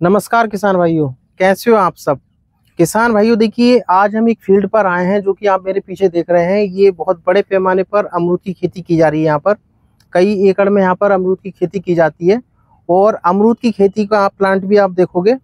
नमस्कार किसान भाइयों, कैसे हो आप सब? किसान भाइयों, देखिए, आज हम एक फ़ील्ड पर आए हैं जो कि आप मेरे पीछे देख रहे हैं। ये बहुत बड़े पैमाने पर अमरूद की खेती की जा रही है यहाँ पर। कई एकड़ में यहाँ पर अमरूद की खेती की जाती है और अमरूद की खेती का आप प्लांट भी आप देखोगे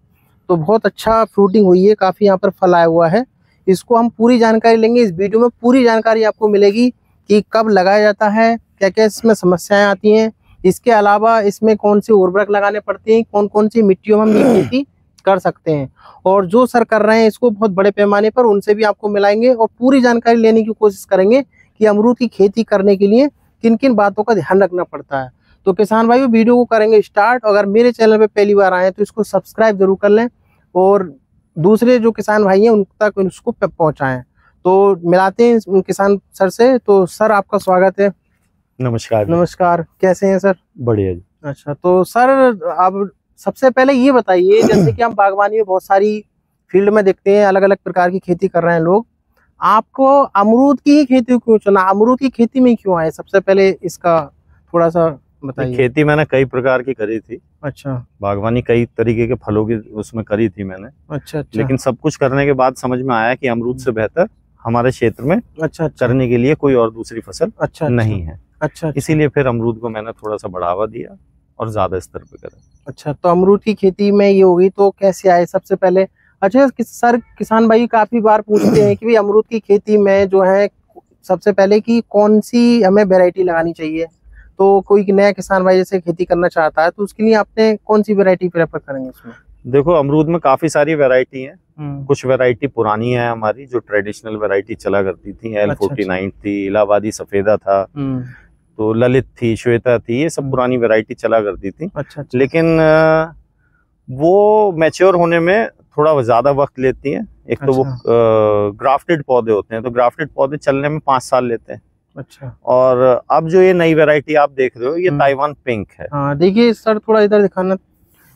तो बहुत अच्छा फ्रूटिंग हुई है। काफ़ी यहाँ पर फल आया हुआ है। इसको हम पूरी जानकारी लेंगे। इस वीडियो में पूरी जानकारी आपको मिलेगी कि कब लगाया जाता है क्या क्या इसमें समस्याएँ आती हैं इसके अलावा इसमें कौन सी उर्वरक लगाने पड़ते हैं कौन कौन सी मिट्टियों में हम खेती कर सकते हैं? और जो सर कर रहे हैं, इसको बहुत बड़े पैमाने पर उनसे भी आपको मिलाएँगे और पूरी जानकारी लेने की कोशिश करेंगे कि अमरूद की खेती करने के लिए किन किन बातों का ध्यान रखना पड़ता है। तो किसान भाई वीडियो को करेंगे स्टार्ट। अगर मेरे चैनल पर पहली बार आए तो इसको सब्सक्राइब ज़रूर कर लें और दूसरे जो किसान भाई हैं उन तक उसको पहुँचाएँ। तो मिलाते हैं किसान सर से। तो सर, आपका स्वागत है। नमस्कार नमस्कार कैसे हैं सर? बढ़िया जी। अच्छा तो सर अब सबसे पहले ये बताइए जैसे कि हम बागवानी में बहुत सारी फ़ील्ड में देखते हैं अलग अलग प्रकार की खेती कर रहे हैं लोग आपको अमरूद की ही खेती क्यों चुना अमरूद की खेती में क्यों आए? सबसे पहले इसका थोड़ा सा बताइए खेती मैंने कई प्रकार की करी थी। अच्छा। बागवानी कई तरीके के फलों की उसमें करी थी मैंने। अच्छा अच्छा। लेकिन सब कुछ करने के बाद समझ में आया कि अमरूद से बेहतर हमारे क्षेत्र में अच्छा अच्छा। करने के लिए कोई और दूसरी फ़सल अच्छा। नहीं है। अच्छा अच्छा। इसीलिए फिर अमरूद को मैंने थोड़ा सा बढ़ावा दिया और ज़्यादा स्तर पे करा। अच्छा तो अमरूद की खेती में ये होगी तो कैसे आए सबसे पहले? अच्छा किस, सर किसान भाई काफ़ी बार पूछते हैं कि भाई अमरूद की खेती में जो है सबसे पहले कि कौन सी हमें वेराइटी लगानी चाहिए? तो कोई नया किसान भाई जैसे खेती करना चाहता है तो उसके लिए आपने कौन सी वेराइटी प्रेफर करेंगे उसमें? देखो अमरूद में काफ़ी सारी वैरायटी है। हम्म, कुछ वेरायटी पुरानी है हमारी जो ट्रेडिशनल वैरायटी चला करती थी एल फोर्टी नाइन थी इलाहाबादी सफेदा था। हम्म, तो ललित थी श्वेता थी ये सब हम्म। पुरानी वैरायटी चला करती थी। अच्छा अच्छा। लेकिन वो मैच्योर होने में थोड़ा ज़्यादा वक्त लेती हैं। एक तो वो ग्राफ्टेड पौधे होते हैं तो ग्राफ्टेड पौधे चलने में पाँच साल लेते हैं। अच्छा। और अब जो ये नई वैरायटी आप देख रहे हो ये हम्म। ताइवान पिंक है। हाँ देखिए सर थोड़ा इधर दिखाना।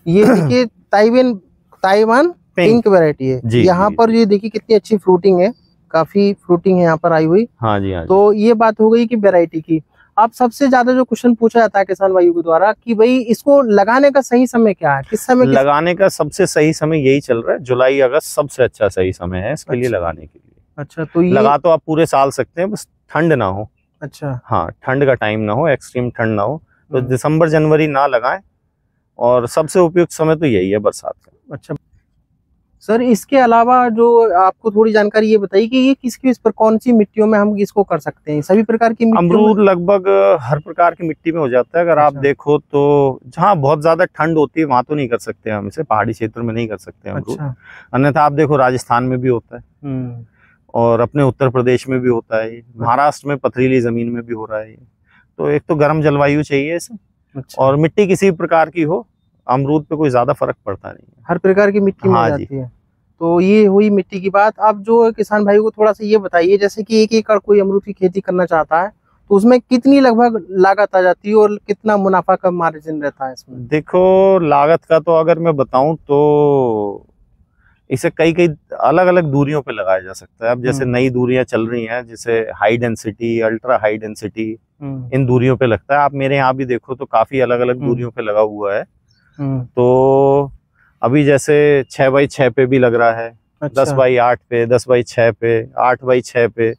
ये देखिए ताइवान ताइवान पिंक वैरायटी है। यहाँ। पर ये देखिए कितनी अच्छी फ्रूटिंग है। काफ़ी फ्रूटिंग है यहाँ पर आई हुई। हाँ जी हाँ जी। तो ये बात हो गई कि वैरायटी की। अब सबसे ज़्यादा जो क्वेश्चन पूछा जाता है किसान भाइयों के द्वारा कि भाई इसको लगाने का सही समय क्या है? किस समय किस... लगाने का सबसे सही समय यही चल रहा है जुलाई अगस्त सबसे अच्छा सही समय है इसके लिए अच्छा। लगाने के लिए। अच्छा तो ये लगा तो आप पूरे साल सकते हैं बस ठंड ना हो। अच्छा। हाँ ठंड का टाइम ना हो एक्सट्रीम ठंड ना हो तो हम्म, दिसंबर जनवरी ना लगाए और सबसे उपयुक्त समय तो यही है बरसात का। अच्छा। सर इसके अलावा जो आपको थोड़ी जानकारी ये बताइए कि ये किस किस पर कौन सी मिट्टियों में हम इसको कर सकते हैं? सभी प्रकार की अमरूद लगभग हर प्रकार की मिट्टी में हो जाता है। अगर आप अच्छा। देखो तो जहाँ बहुत ज़्यादा ठंड होती है वहाँ तो नहीं कर सकते हम इसे। पहाड़ी क्षेत्र में नहीं कर सकते अमरूद। अच्छा। अन्यथा आप देखो राजस्थान में भी होता है। हम्म, और अपने उत्तर प्रदेश में भी होता है। महाराष्ट्र में पथरीली ज़मीन में भी हो रहा है तो एक तो गर्म जलवायु चाहिए इसे। अच्छा। और मिट्टी किसी प्रकार की हो अमरूद पे कोई ज़्यादा फ़र्क पड़ता नहीं है। हर प्रकार की मिट्टी में हाँ। जाती है। तो ये हुई मिट्टी की बात। आप जो किसान भाई को थोड़ा सा ये बताइए जैसे कि एक एकड़ कोई अमरूद की खेती करना चाहता है तो उसमें कितनी लगभग लागत आ जाती है और कितना मुनाफा का मार्जिन रहता है इसमें? देखो लागत का तो अगर मैं बताऊँ तो इसे कई कई अलग अलग दूरियों पे लगाया जा सकता है। अब जैसे हम्म। नई दूरियाँ चल रही हैं जैसे high density ultra high density इन दूरियों पे लगता है। आप मेरे यहाँ भी देखो तो काफ़ी अलग अलग हम्म। दूरियों पे लगा हुआ है। तो अभी जैसे छह बाई छह पे भी लग रहा है अच्छा। दस बाई आठ पे दस बाई छह पे आठ बाई छह पे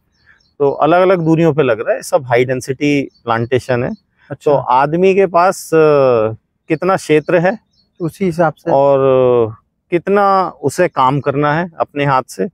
तो अलग अलग दूरियों पे लग रहा है सब हाई डेंसिटी प्लांटेशन है। अच्छा। तो आदमी के पास कितना क्षेत्र है? उसी हिसाब से। और कितना उसे काम करना है अपने हाथ से?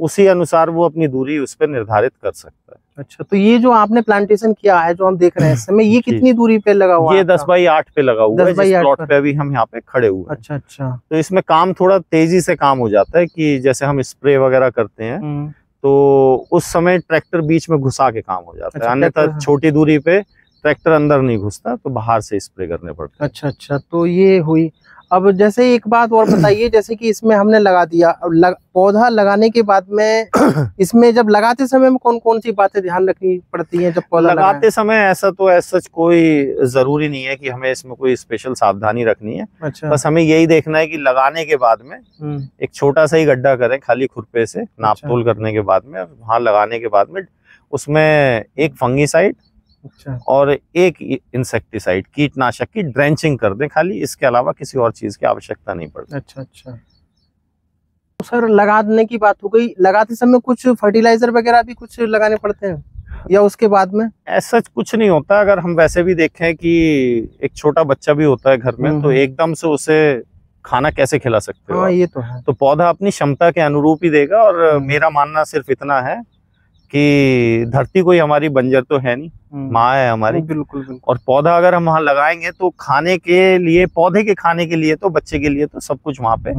उसी अनुसार वो अपनी दूरी उस पर निर्धारित कर सकता है। अच्छा तो ये जो आपने प्लांटेशन किया है जो हम देख रहे हैं इस समय ये कितनी दूरी पे लगा हुआ ये दस बाई आठ पे लगा हुआ है प्लॉट पे अभी हम यहाँ पे खड़े हुए अच्छा अच्छा। तो इसमें काम थोड़ा तेज़ी से काम हो जाता है कि जैसे हम स्प्रे वगैरह करते हैं हम्म, तो उस समय ट्रैक्टर बीच में घुसा के काम हो जाता अच्छा, है अन्यथा हाँ। छोटी दूरी पे ट्रैक्टर अंदर नहीं घुसता तो बाहर से स्प्रे करने पड़ते अच्छा अच्छा तो ये हुई। अब जैसे एक बात और बताइए जैसे कि इसमें हमने लगा दिया अब लग, पौधा लगाने के बाद में इसमें जब लगाते समय में कौन कौन सी बातें ध्यान रखनी पड़ती हैं जब पौधा लगाते समय ऐसा तो ऐसा कोई ज़रूरी नहीं है कि हमें इसमें कोई स्पेशल सावधानी रखनी है। अच्छा। बस हमें यही देखना है कि लगाने के बाद में हम्म, एक छोटा सा ही गड्ढा करें खाली खुरपे से नाप अच्छा। करने के बाद में वहाँ लगाने के बाद में उसमें एक फंगीसाइड अच्छा। और एक इंसेक्टिसाइड कीटनाशक की ड्रेंचिंग कर दें खाली इसके अलावा किसी और चीज़ की आवश्यकता नहीं पड़ती। अच्छा अच्छा। तो सर लगाने की बात हो गई। लगाते समय कुछ फर्टिलाइज़र वगैरह भी कुछ लगाने पड़ते हैं? या उसके बाद में? ऐसा कुछ नहीं होता। अगर हम वैसे भी देखें कि एक छोटा बच्चा भी होता है घर में हम्म, तो हम्म। एकदम से उसे खाना कैसे खिला सकते हो हाँ ये तो है। तो पौधा अपनी क्षमता के अनुरूप ही देगा और हम्म। मेरा मानना सिर्फ़ इतना है कि धरती कोई हमारी बंजर तो है नहीं हम्म, माँ है हमारी। बिल्कुल बिल्कुल। और पौधा अगर हम वहाँ लगाएँगे तो खाने के लिए पौधे के खाने के लिए तो बच्चे के लिए तो सब कुछ वहाँ पे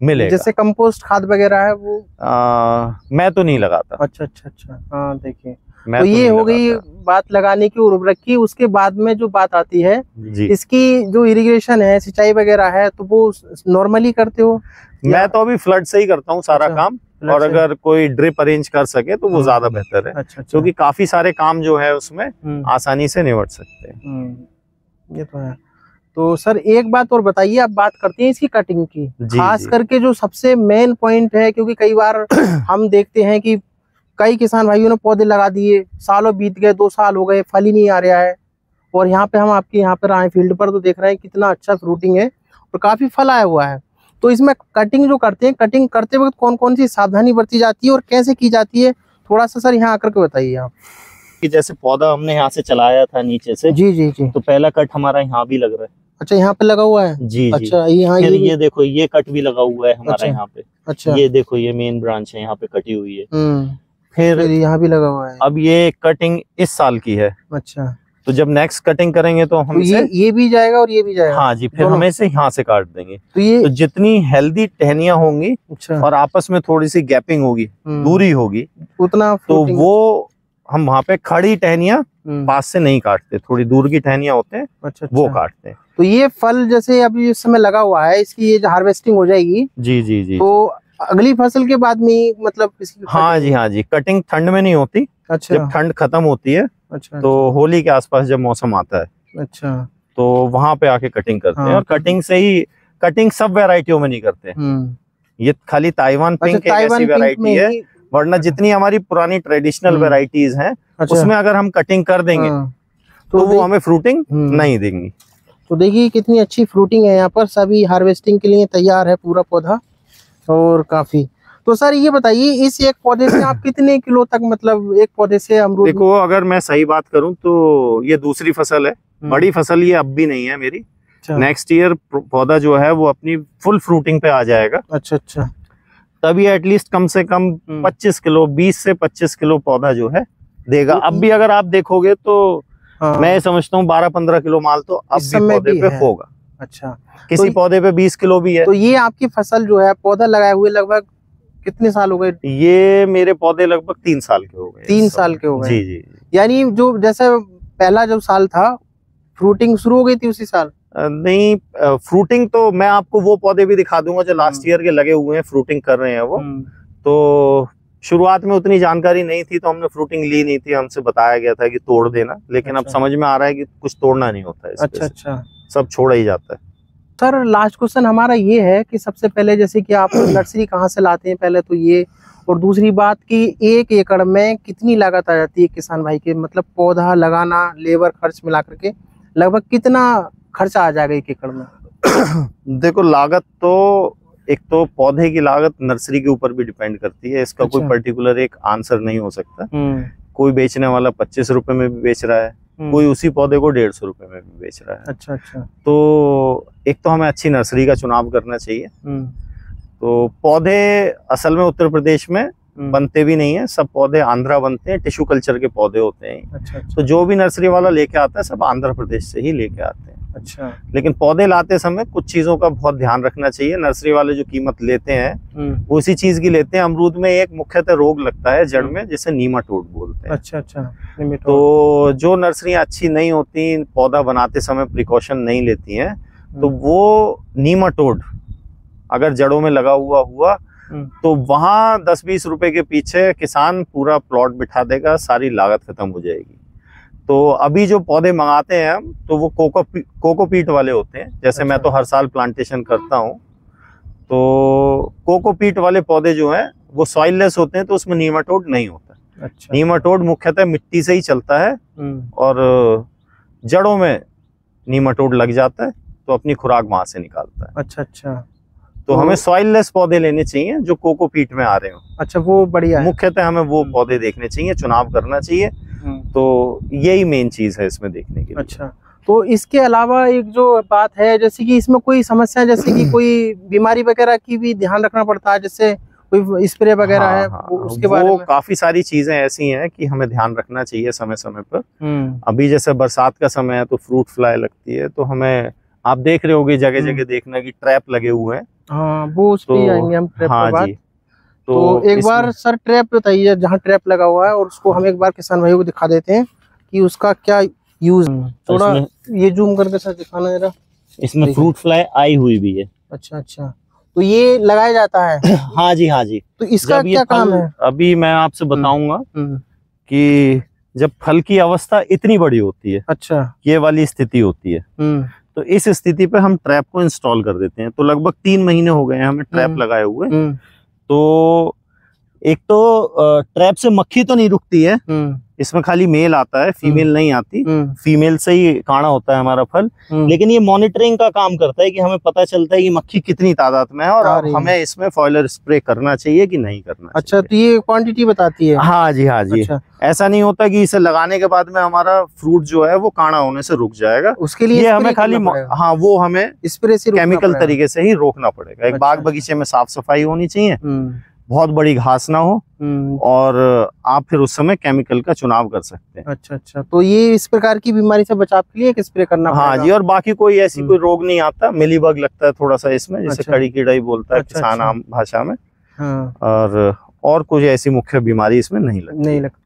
मिले जैसे कंपोस्ट खाद वगैरह है वो आ, मैं तो नहीं लगाता। अच्छा अच्छा अच्छा। हाँ देखिए। मैं तो तो ये हो गई बात लगाने की उर्वरक की उसके बाद में जो बात आती है इसकी जो इरिगेशन है सिंचाई वगैरह है तो वो नॉर्मली करते हो? मैं तो अभी फ्लड से ही करता हूँ सारा अच्छा, काम। और अगर कोई ड्रिप अरेंज कर सके तो वो हाँ। ज़्यादा बेहतर है अच्छा अच्छा। क्योंकि काफ़ी सारे काम जो है उसमें हम्म, आसानी से निपट सकते हैं। हम्म, ये तो है। तो सर एक बात और बताइए आप बात करते हैं इसकी कटिंग की। जी खास जी करके जो सबसे मेन पॉइंट है क्योंकि कई बार हम देखते हैं कि कई किसान भाइयों ने पौधे लगा दिए सालों बीत गए दो साल हो गए फल ही नहीं आ रहा है। और यहाँ पे हम आपके यहाँ पर आए फ़ील्ड पर तो देख रहे हैं कितना अच्छा फ्रूटिंग है और काफ़ी फल आया हुआ है। तो इसमें कटिंग जो करते हैं कटिंग करते वक्त कौन कौन सी सावधानी बरती जाती है और कैसे की जाती है थोड़ा सा सर यहाँ आकर के बताइए आप। कि जैसे पौधा हमने यहाँ से चलाया था नीचे से जी जी जी। तो पहला कट हमारा यहाँ भी लग रहा है। अच्छा यहाँ पे लगा हुआ है? जी अच्छा यहाँ ये ये देखो ये कट भी लगा हुआ है हमारा अच्छा। यहाँ पे। अच्छा। ये देखो ये मेन ब्रांच है यहाँ पे कटी हुई है। हम्म। फिर फिर यहाँ भी लगा हुआ है। अब ये कटिंग इस साल की है। अच्छा। तो जब नेक्स्ट कटिंग करेंगे तो हम तो ये ये भी जाएगा और ये भी जाएगा। हाँ जी फिर? हम इसे यहाँ से काट देंगे। तो ये तो जितनी हेल्दी टहनिया होंगी अच्छा। और आपस में थोड़ी सी गैपिंग होगी हम्म, दूरी होगी उतना तो वो हम वहाँ पे खड़ी टहनियाँ हम्म, पास से नहीं काटते थोड़ी दूर की टहनिया होते हैं अच्छा वो अच्छा। काटते हैं। तो ये फल जैसे अभी इस समय लगा हुआ है इसकी ये हार्वेस्टिंग हो जाएगी जी जी जी तो अगली फ़सल के बाद में मतलब हाँ जी हाँ जी कटिंग ठंड में नहीं होती। अच्छा। जब ठंड खत्म होती है अच्छा तो होली के आसपास जब मौसम आता है अच्छा। तो वहाँ पे आके कटिंग करते हैं हाँ, और कटिंग से ही कटिंग सब वेराइटियों में नहीं करते। हम्म। ये खाली ताइवान अच्छा पिंक एक ऐसी वेराइटी है वरना जितनी हमारी पुरानी ट्रेडिशनल वेराइटीज हैं अच्छा। उसमें अगर हम कटिंग कर देंगे हाँ, तो वो हमें फ्रूटिंग हम्म, नहीं देंगी। तो देखिए कितनी अच्छी फ्रूटिंग है यहाँ पर सभी हार्वेस्टिंग के लिए तैयार है पूरा पौधा और काफ़ी। तो सर ये बताइए इस एक पौधे से आप कितने किलो तक मतलब एक पौधे से अमरूद देखो अगर मैं सही बात करूँ तो ये दूसरी फ़सल है। हम्म, बड़ी फ़सल ये अब भी नहीं है मेरी। अच्छा। नेक्स्ट ईयर पौधा जो है वो अपनी फुल फ्रूटिंग पे आ जाएगा। अच्छा अच्छा। तब ये एटलीस्ट कम से कम हम्म। 25 किलो 20 से 25 किलो पौधा जो है देगा। तो अब भी अगर आप देखोगे तो हाँ, मैं समझता हूँ 12-15 किलो माल तो अब भी पौधे भी पे होगा। अच्छा। किसी तो- पौधे पे 20 किलो भी है। तो ये आपकी फ़सल जो है पौधा लगाए हुए लगभग कितने साल हो गए? ये मेरे पौधे लगभग तीन साल के हो गए। तीन साल के हो गए। जी जी। यानी जो जैसे पहला जो साल था फ्रूटिंग शुरू हो गई थी उसी साल? नहीं फ्रूटिंग तो मैं आपको वो पौधे भी दिखा दूँगा जो लास्ट हम्म। ईयर के लगे हुए हैं फ्रूटिंग कर रहे हैं वो। हम्म, तो शुरुआत में उतनी जानकारी नहीं थी तो हमने फ्रूटिंग ली नहीं थी हमसे बताया गया था कि तोड़ देना। लेकिन अच्छा। अब। समझ में आ रहा है कि कुछ तोड़ना नहीं होता है अच्छा अच्छा। सब छोड़ा ही जाता है। सर लास्ट क्वेश्चन हमारा ये है कि सबसे पहले जैसे कि आप नर्सरी कहाँ से लाते हैं पहले तो ये और दूसरी बात कि एक एकड़ में कितनी लागत आ जाती है किसान भाई के मतलब पौधा लगाना लेबर खर्च मिला करके लगभग कितना खर्चा आ जाएगा एक एकड़ में देखो लागत तो एक तो पौधे की लागत नर्सरी के ऊपर भी डिपेंड करती है इसका अच्छा। कोई। पर्टिकुलर एक आंसर नहीं हो सकता हम्म, कोई बेचने वाला पच्चीस रुपए में भी बेच रहा है कोई उसी पौधे को डेढ़ सौ रुपए में भी बेच रहा है। अच्छा अच्छा। तो एक तो हमें अच्छी नर्सरी का चुनाव करना चाहिए। हम्म, तो पौधे असल में उत्तर प्रदेश में हम्म, बनते भी नहीं है सब पौधे आंध्रा बनते हैं टिश्यू कल्चर के पौधे होते हैं। अच्छा अच्छा। तो जो भी नर्सरी वाला लेके आता है सब आंध्र प्रदेश से ही लेके आते हैं। अच्छा। लेकिन पौधे लाते समय कुछ चीज़ों का बहुत ध्यान रखना चाहिए। नर्सरी वाले जो कीमत लेते हैं हम्म, वो उसी चीज़ की लेते हैं। अमरूद में एक मुख्यतः रोग लगता है जड़ में जिसे नीमाटोड बोलते हैं। अच्छा अच्छा। तो जो नर्सरियाँ अच्छी नहीं होती पौधा बनाते समय प्रिकॉशन नहीं लेती हैं तो हम्म, वो नीमाटोड अगर जड़ों में लगा हुआ हुआ हम्म। तो वहाँ दस बीस रुपए के पीछे किसान पूरा प्लॉट बिठा देगा सारी लागत खत्म हो जाएगी। तो अभी जो पौधे मंगाते हैं हम तो वो कोको कोकोपीट वाले होते हैं। जैसे अच्छा। मैं। तो हर साल प्लांटेशन करता हूँ। तो कोकोपीट वाले पौधे जो हैं वो सॉइललेस होते हैं तो उसमें नीमाटोड नहीं होता। अच्छा। नीमाटोड मुख्यतः मिट्टी से ही चलता है हम्म, और जड़ों में नीमाटोड लग जाता है तो अपनी खुराक वहाँ से निकालता है। अच्छा अच्छा। तो तो- हमें सॉइललेस पौधे लेने चाहिए जो कोकोपीट में आ रहे हो। अच्छा वो बढ़िया मुख्यतः हमें वो हम्म। पौधे देखने चाहिए चुनाव करना चाहिए तो यही मेन चीज़ है इसमें देखने के अच्छा तो इसके अलावा एक जो बात है जैसे कि इसमें कोई समस्या जैसे कि कोई बीमारी वगैरह की भी ध्यान रखना पड़ता है जैसे कोई स्प्रे वगैरह हाँ, है हाँ, वो उसके बारे वो में। काफ़ी सारी चीज़ें ऐसी हैं कि हमें ध्यान रखना चाहिए समय समय पर। हम्म, अभी जैसे बरसात का समय है तो फ्रूट फ्लाई लगती है तो हमें आप देख रहे होगे जगह हम्म। जगह देखना कि ट्रैप लगे हुए हैं। हाँ वो उस तो- आएँगे हम ट्रैप हाँ के बाद। जी। तो, एक बार सर ट्रैप बताइए जहाँ ट्रैप लगा हुआ है और उसको हम एक बार किसान भाइयों को दिखा देते हैं कि उसका क्या यूज़ थोड़ा इसमें ये जूम करके सर दिखाना जरा। इसमें फ्रूट फ्लाई आई हुई भी है। अच्छा अच्छा। तो ये लगाया जाता है? हाँ जी हाँ जी। तो इसका क्या काम है? अभी मैं आपसे बताऊँगा हम्म, कि जब फल की अवस्था इतनी बड़ी होती है अच्छा। ये वाली स्थिति होती है। हम्म। तो इस स्थिति पे हम ट्रैप को इंस्टॉल कर देते हैं। तो लगभग तीन महीने हो गए हैं हमें ट्रैप हम्म। लगाए हुए। हम्म। तो एक तो ट्रैप से मक्खी तो नहीं रुकती है। हम्म। इसमें खाली मेल आता है फीमेल नहीं आती। हम्म, फीमेल से ही काढ़ा होता है हमारा फल। हम्म, लेकिन ये मॉनिटरिंग का काम करता है कि हमें पता चलता है कि मक्खी कितनी तादाद में है और। हमें इसमें फॉयलर स्प्रे करना चाहिए कि नहीं करना अच्छा तो ये क्वांटिटी बताती है। हाँ जी हाँ जी। अच्छा। ऐसा नहीं होता कि इसे लगाने के बाद में हमारा फ्रूट जो है वो काढ़ा होने से रुक जाएगा। उसके लिए ये हमें खाली। हाँ वो हमें स्प्रे से केमिकल तरीके से ही रोकना पड़ेगा। एक बाग अच्छा। बगीचे में साफ़ सफ़ाई होनी चाहिए। हम्म, बहुत बड़ी घास ना हो हम्म, और आप फिर उस समय केमिकल का चुनाव कर सकते हैं। अच्छा अच्छा। तो ये इस प्रकार की बीमारी से बचाव के लिए स्प्रे करना हाँ जी और बाकी कोई ऐसी हम्म। कोई रोग नहीं आता। मिली बग लगता है थोड़ा सा इसमें जैसे अच्छा। कड़ी कीड़ा ही बोलता है अच्छा, किसान अच्छा। आम भाषा में। हाँ। और और कोई ऐसी मुख्य बीमारी इसमें नहीं लगती। नहीं लगता।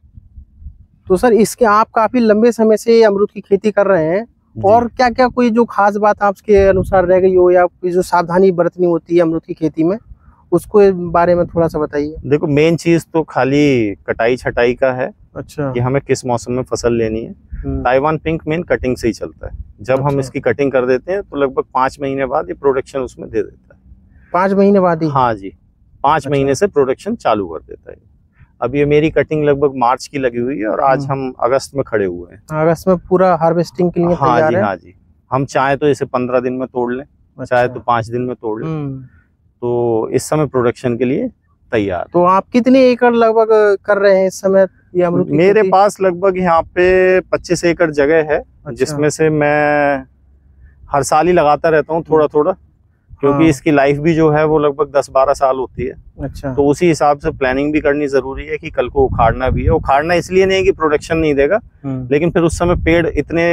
तो सर इसके आप काफ़ी लंबे समय से अमरूद की खेती कर रहे हैं। और क्या क्या कोई जो खास बात आपके अनुसार रह गई हो या कोई जो सावधानी बरतनी होती है अमरूद की खेती में? उसको बारे में थोड़ा सा बताइए। देखो मेन चीज़ तो खाली कटाई छटाई का है अच्छा। कि हमें किस मौसम में फ़सल लेनी है। ताइवान पिंक मेन कटिंग से ही चलता है। जब अच्छा। हम। इसकी कटिंग कर देते हैं तो लगभग पाँच महीने बाद ये प्रोडक्शन उसमें दे देता है। पाँच महीने बाद ही? हाँ जी। पाँच अच्छा। महीने से प्रोडक्शन चालू कर देता है। अब ये मेरी कटिंग लगभग मार्च की लगी हुई है और आज हम्म। हम अगस्त में खड़े हुए हैं। अगस्त में पूरा हार्वेस्टिंग के लिए हाँ जी हाँ जी। हम चाहे तो इसे पंद्रह दिन में तोड़ लें चाहे अच्छा। तो पाँच दिन में तोड़ लें। हम्म, तो इस समय प्रोडक्शन के लिए तैयार। तो आप कितने एकड़ लगभग कर रहे हैं इस समय ये अमरूद मेरे पास लगभग यहाँ पे 25 एकड़ जगह है अच्छा, जिसमें से मैं हर साल ही लगाता रहता हूँ थोड़ा थोड़ा क्योंकि हाँ। इसकी लाइफ भी जो है वो लगभग 10-12 साल होती है। अच्छा। तो उसी हिसाब से प्लानिंग भी करनी ज़रूरी है कि कल को उखाड़ना भी है। उखाड़ना इसलिए नहीं है कि प्रोडक्शन नहीं देगा हम्म, लेकिन फिर उस समय पेड़ इतने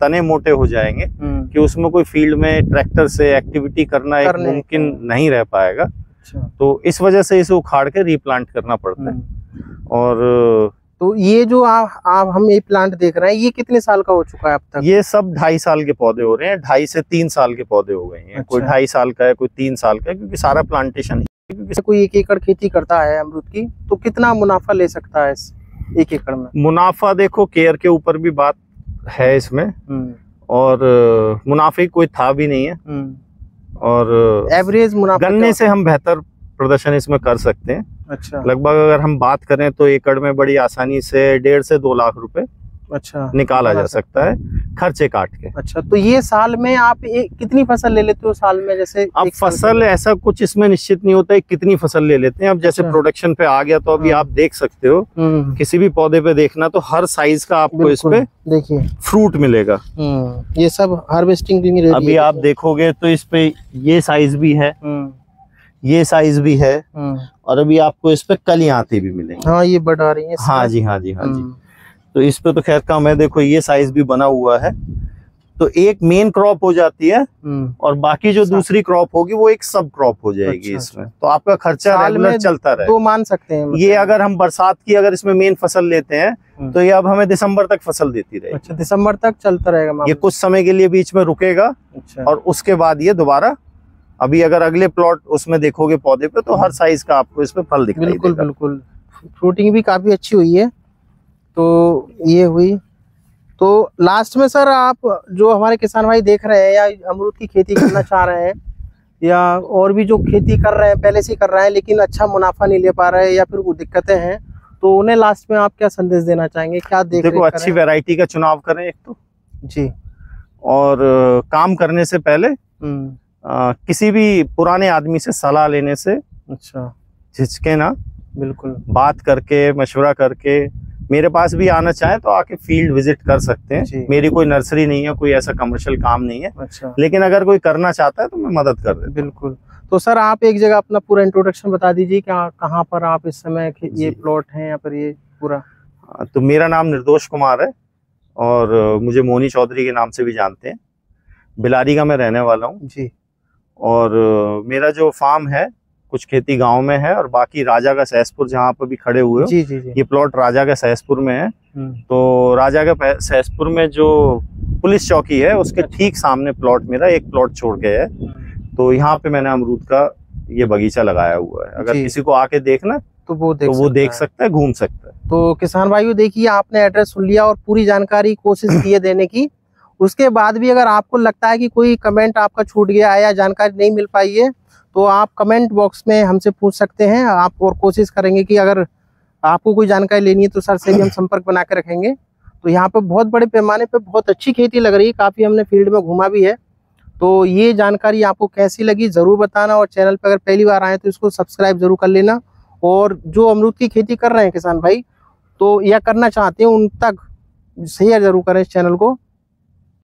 तने मोटे हो जाएँगे हम्म, कि उसमें कोई फ़ील्ड में ट्रैक्टर से एक्टिविटी करना एक मुमकिन नहीं रह पाएगा। अच्छा। तो इस वजह से इसे उखाड़ के रीप्लांट करना पड़ता है। हम्म। और तो ये जो आप आप हम ये प्लांट देख रहे हैं ये कितने साल का हो चुका है अब तक ये सब ढाई साल के पौधे हो रहे हैं ढाई से तीन साल के पौधे हो गए हैं अच्छा। कोई। ढाई साल का है कोई तीन साल का है क्योंकि सारा प्लांटेशन जैसे कोई एक एकड़ खेती करता है अमरूद की तो कितना मुनाफा ले सकता है इस एक एकड़ में मुनाफा देखो केयर के ऊपर भी बात है इसमें हम्म, और मुनाफे कोई था भी नहीं है हम्म। और एवरेज मुनाफा गन्ने से हम बेहतर प्रदर्शन इसमें कर सकते है? अच्छा। लगभग अगर हम बात करें तो एकड़ में बड़ी आसानी से डेढ़ से दो लाख रुपए अच्छा। निकाला जा सकता है खर्चे काट के। अच्छा तो ये साल में आप एक कितनी फ़सल ले लेते हो साल में? जैसे अब फ़सल ऐसा कुछ इसमें निश्चित नहीं होता है कितनी फ़सल ले लेते हैं। अब जैसे अच्छा। प्रोडक्शन पे आ गया तो अभी हाँ। आप देख सकते हो हम्म, किसी भी पौधे पे देखना तो हर साइज़ का आपको इस पे देखिए। फ्रूट मिलेगा। हम्म, ये सब हार्वेस्टिंग के लिए अभी आप देखोगे तो इस पे ये साइज़ भी है हम्म, ये साइज़ भी है। और अभी आपको इस पे कलियाँ आती भी मिलेंगी। हाँ ये बढ़ा रही है हाँ जी हाँ जी हाँ जी। हम्म, तो इस पे तो खैर कम है देखो ये साइज़ भी बना हुआ है। तो एक मेन क्रॉप हो जाती है हम्म। और बाकी जो दूसरी क्रॉप होगी वो एक सब क्रॉप हो जाएगी अच्छा, इसमें। तो आपका खर्चा साल रेगुलर में चलता रहे। तो मान सकते हैं मतलब। ये अगर हम बरसात की अगर इसमें मेन फ़सल लेते हैं हम्म। तो ये अब हमें दिसंबर तक फ़सल देती रहेगी। अच्छा दिसंबर तक चलता रहेगा ये कुछ समय के लिए बीच में रुकेगा अच्छा। और उसके बाद ये दोबारा अभी अगर अगले प्लॉट उसमें देखोगे पौधे पे तो हर साइज़ का आपको इसमें फल दिखाई बिल्कुल बिल्कुल। फ्रूटिंग भी काफ़ी अच्छी हुई है। तो ये हुई। तो लास्ट में सर आप जो हमारे किसान भाई देख रहे हैं या अमरूद की खेती करना चाह रहे हैं या और भी जो खेती कर रहे हैं पहले से कर रहे हैं लेकिन अच्छा मुनाफा नहीं ले पा रहे हैं या फिर वो दिक्कतें हैं तो उन्हें लास्ट में आप क्या संदेश देना चाहेंगे? क्या देख देखो अच्छी करें? वैरायटी का चुनाव करें एक तो। जी। और काम करने से पहले अ, किसी भी पुराने आदमी से सलाह लेने से अच्छा। झिझके ना। बिल्कुल। बात करके मशवरा करके मेरे पास भी आना चाहे तो आके फ़ील्ड विज़िट कर सकते हैं। मेरी कोई नर्सरी नहीं है कोई ऐसा कमर्शियल काम नहीं है। अच्छा। लेकिन अगर कोई करना चाहता है तो मैं मदद कर देता बिल्कुल। तो सर आप एक जगह अपना पूरा इंट्रोडक्शन बता दीजिए कहाँ पर आप इस समय ये प्लॉट है या फिर ये पूरा? तो मेरा नाम निर्दोष कुमार है और मुझे मोनी चौधरी के नाम से भी जानते हैं। बिलारी का मैं रहने वाला हूँ। जी। और मेरा जो फार्म है कुछ खेती गाँव में है और बाकी राजा का सहसपुर जहाँ पर भी खड़े हुए जी जी जी। ये प्लॉट राजा का सहसपुर में है। हम्म, तो राजा का सहसपुर में जो पुलिस चौकी है उसके ठीक सामने प्लॉट मेरा एक प्लॉट छोड़ के है। हम्म, तो यहाँ पे मैंने अमरूद का ये बगीचा लगाया हुआ है। अगर किसी को आके देखना तो वो देख तो वो देख। सकता है घूम सकता है। तो किसान भाइयों देखिए आपने एड्रेस सुन लिया और पूरी जानकारी कोशिश की है देने की। उसके बाद भी अगर आपको लगता है कि कोई कमेंट आपका छूट गया है या जानकारी नहीं मिल पाई है तो आप कमेंट बॉक्स में हमसे पूछ सकते हैं। आप और कोशिश करेंगे कि अगर आपको कोई जानकारी लेनी है तो सर से भी हम संपर्क बना के रखेंगे। तो यहाँ पर बहुत बड़े पैमाने पर बहुत अच्छी खेती लग रही है, काफ़ी हमने फ़ील्ड में घूमा भी है। तो ये जानकारी आपको कैसी लगी, ज़रूर बताना और चैनल पर अगर पहली बार आए तो इसको सब्सक्राइब ज़रूर कर लेना। और जो अमरूद की खेती कर रहे हैं किसान भाई तो या करना चाहते हैं, उन तक शेयर ज़रूर करें इस चैनल को।